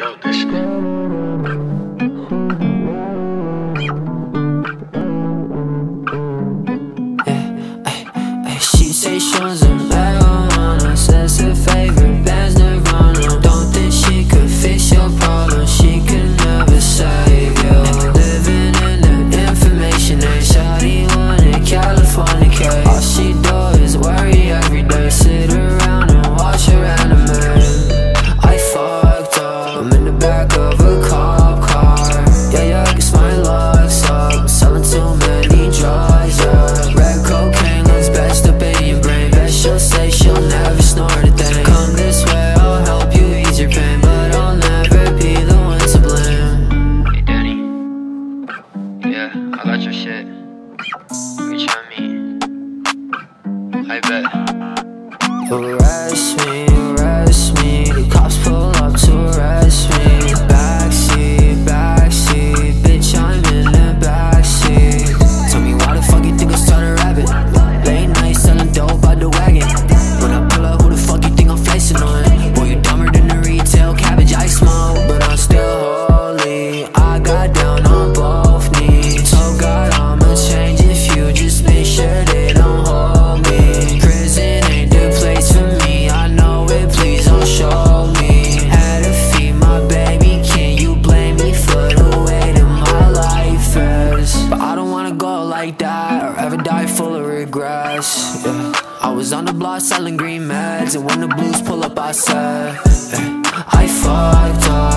Yo, this shit. say she wants Yeah, I got your shit. Reach on me. I bet. Rush me, rush like that or ever die full of regrets. Yeah. I was on the block selling green meds, and when the blues pull up, I said, yeah. I fucked up.